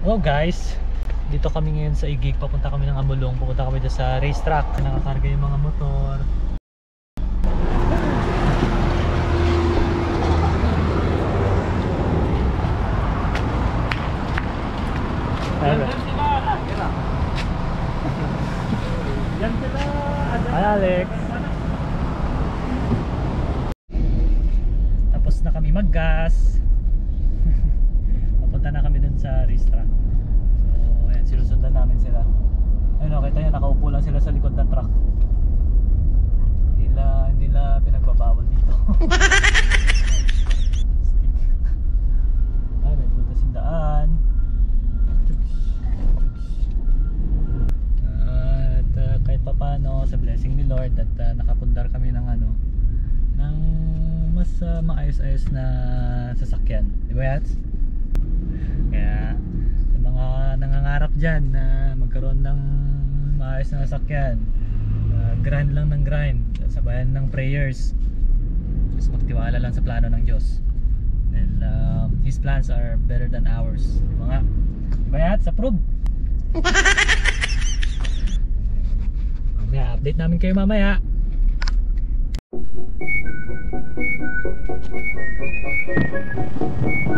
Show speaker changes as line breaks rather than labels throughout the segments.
Hello guys, dito kami ngayon sa Igig, papunta kami ng Amulong, pupunta kami dyan sa racetrack, nakakarga yung mga motor.
Yan sila.
Hi Alex! Tapos na kami maggas. Papunta na kami dun sa racetrack. So, ayan, sinusundan namin sila. Ayun, okay tayo, nakaupo lang sila sa likod ng truck. Hindi nila, hindi nila pinagbabawal dito. Ay, may butas yung daan. At uh, kahit papano sa blessing ni Lord at uh, nakapundar kami ng ano ng mas uh, maayos-ayos na sasakyan. Di ba Yats? Kaya sa mga nangangarap dyan na magkaroon ng maayos na sasakyan uh, grind lang ng grind sabayan ng prayers just magtiwala lang sa plano ng Diyos and um, His plans are better than ours di ba nga? Di ba Yats? Approve? Mamaya, update namin kayo mamaya. Ayun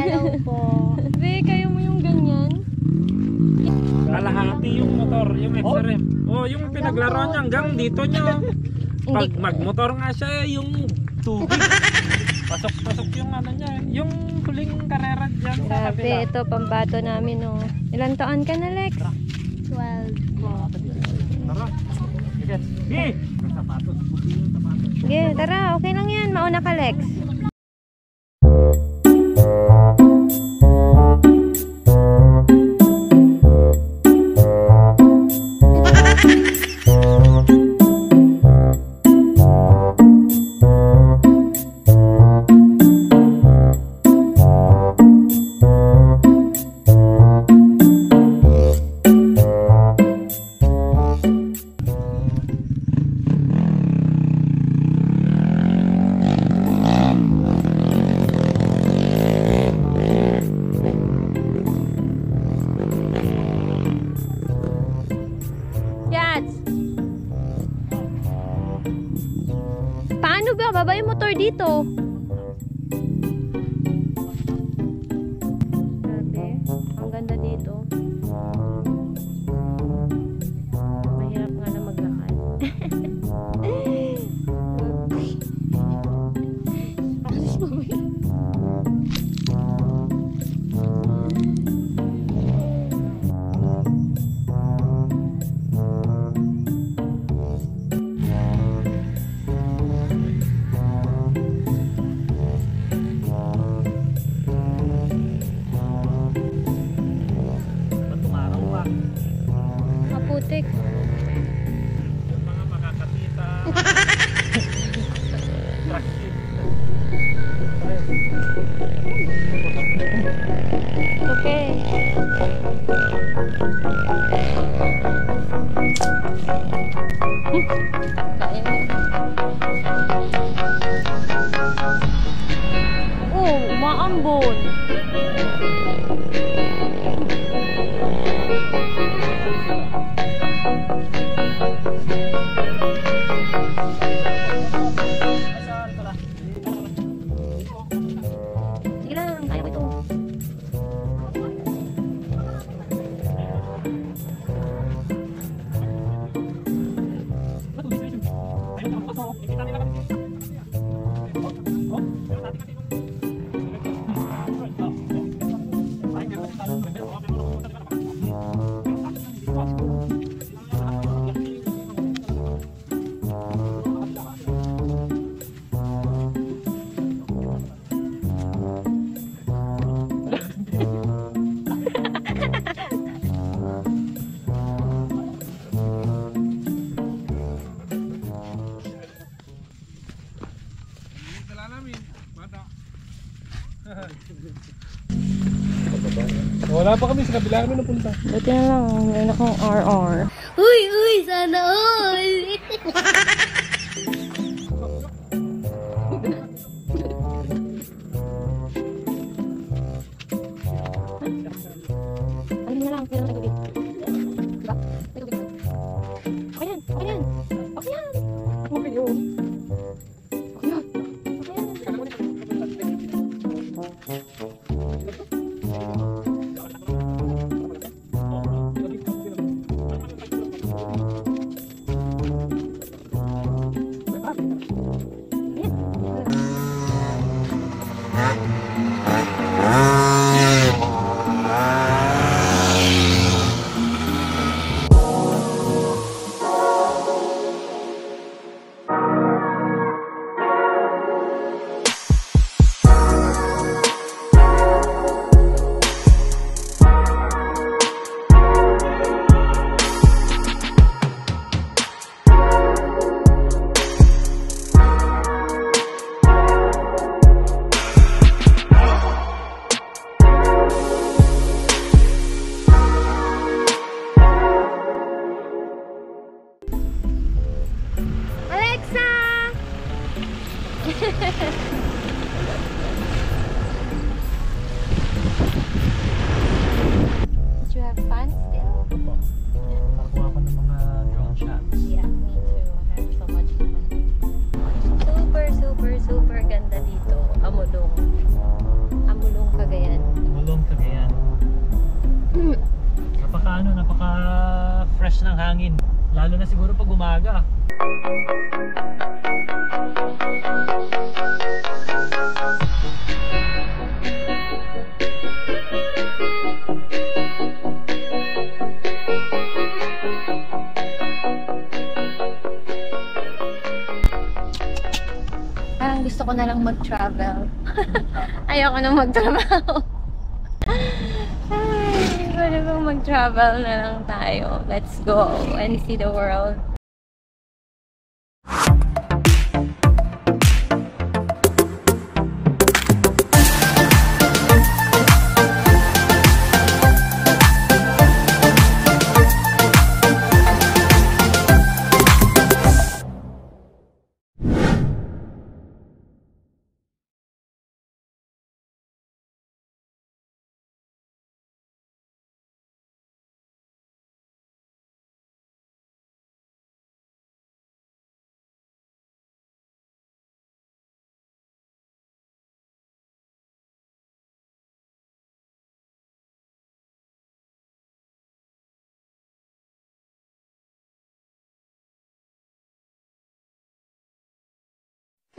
Hello po.
Be, kayo mo yung ganyan?
Kalahati yung motor, yung XRM. Oh, yung pinaglaro niya hanggang dito niya. Pag magmotor nga siya, yung tubig. Pasok-pasok yung ano niya, yung huling karera dyan sa
Grabe,
kabila.
ito pambato namin, oh. Ilan taon ka na, Lex?
12 po.
Tara. Sige. Sige,
tara, okay lang yan. Mauna ka, Lex.
Wala pa kami sa kabila kami napunta.
Buti na lang, meron akong RR.
Uy, uy, sana all!
Ano na Did you have fun still?
Opo. Nakakuha ko ng mga drone shots.
Yeah, me too. I had so much fun. Super, super, super ganda dito. Amulong. Amulong Cagayan.
Mulong Cagayan. Napaka ano, napaka fresh ng hangin. Lalo na siguro pag umaga.
Parang gusto ko na lang mag-travel. Ayoko na mag-travel. Ay, pwede bang mag-travel na lang tayo. Let's go and see the world.